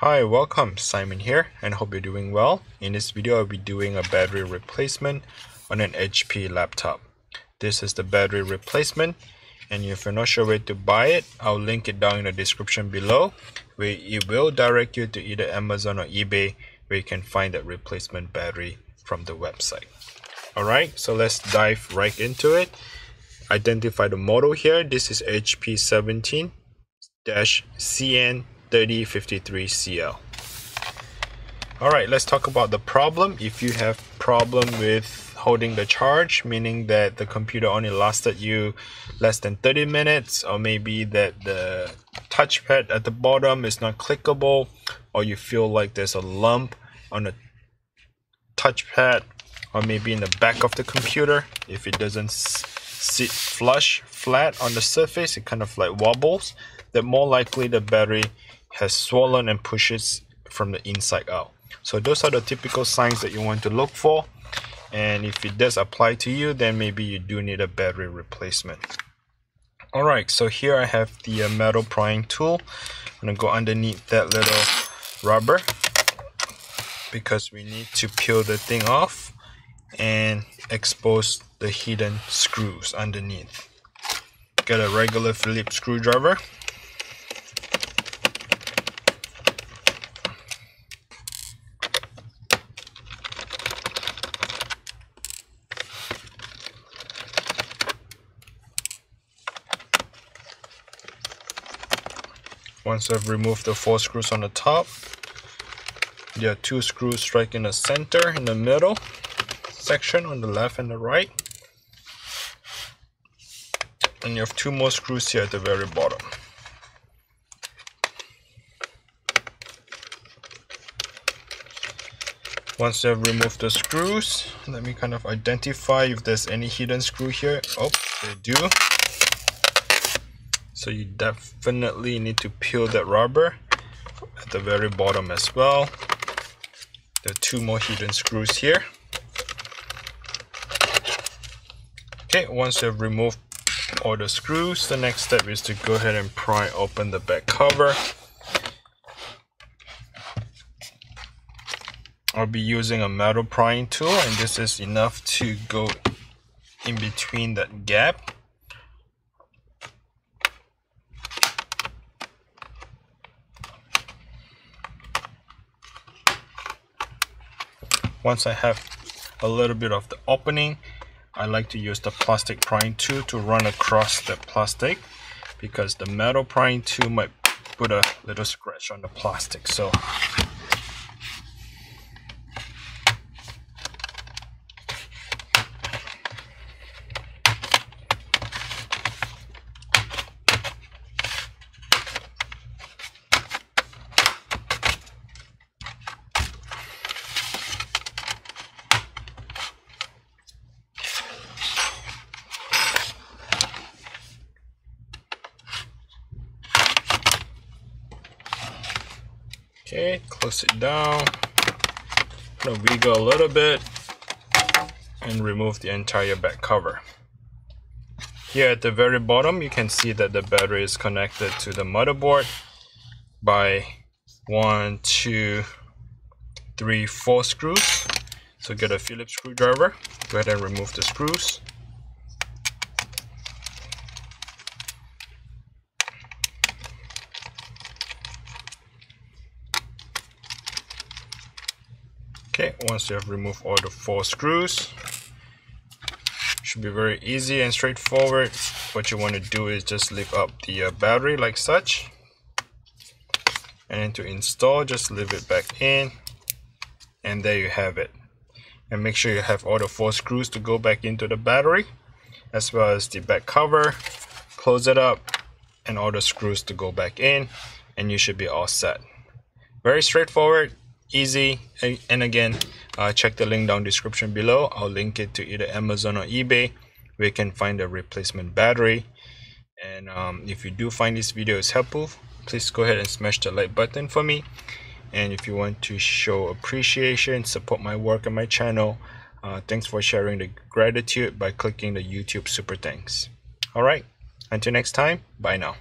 Hi, welcome. Simon here and hope you're doing well. In this video, I'll be doing a battery replacement on an HP laptop. This is the battery replacement and if you're not sure where to buy it, I'll link it down in the description below where it will direct you to either Amazon or eBay where you can find that replacement battery from the website. Alright, so let's dive right into it. Identify the model here. This is HP 17-CN 3053CL. Alright, let's talk about the problem. If you have problem with holding the charge, meaning that the computer only lasted you less than 30 minutes, or maybe that the touchpad at the bottom is not clickable, or you feel like there's a lump on the touchpad, or maybe in the back of the computer, if it doesn't sit flush flat on the surface, it kind of like wobbles, then more likely the battery has swollen and pushes from the inside out. So those are the typical signs that you want to look for. And if it does apply to you, then maybe you do need a battery replacement. Alright, so here I have the uh, metal prying tool. I'm going to go underneath that little rubber because we need to peel the thing off and expose the hidden screws underneath. Get a regular Phillips screwdriver Once I've removed the four screws on the top, there are two screws striking the center in the middle section on the left and the right. And you have two more screws here at the very bottom. Once I've removed the screws, let me kind of identify if there's any hidden screw here. Oh, they do. So you definitely need to peel that rubber at the very bottom as well. There are two more hidden screws here. Okay, once you've removed all the screws, the next step is to go ahead and pry open the back cover. I'll be using a metal prying tool and this is enough to go in between that gap once I have a little bit of the opening I like to use the plastic prying tool to run across the plastic because the metal prying tool might put a little scratch on the plastic. So Okay, close it down. Wiggle a little bit and remove the entire back cover. Here at the very bottom, you can see that the battery is connected to the motherboard by one, two, three, four screws. So get a Phillips screwdriver, go ahead and remove the screws. Okay, once you have removed all the four screws, should be very easy and straightforward. What you want to do is just lift up the uh, battery like such. And to install, just leave it back in. And there you have it. And make sure you have all the four screws to go back into the battery, as well as the back cover. Close it up, and all the screws to go back in, and you should be all set. Very straightforward easy. And again uh, check the link down description below. I'll link it to either amazon or ebay. Where you can find a replacement battery. And um, if you do find this video is helpful please go ahead and smash the like button for me. And if you want to show appreciation support my work and my channel uh, thanks for sharing the gratitude by clicking the youtube super thanks. All right. Until next time bye now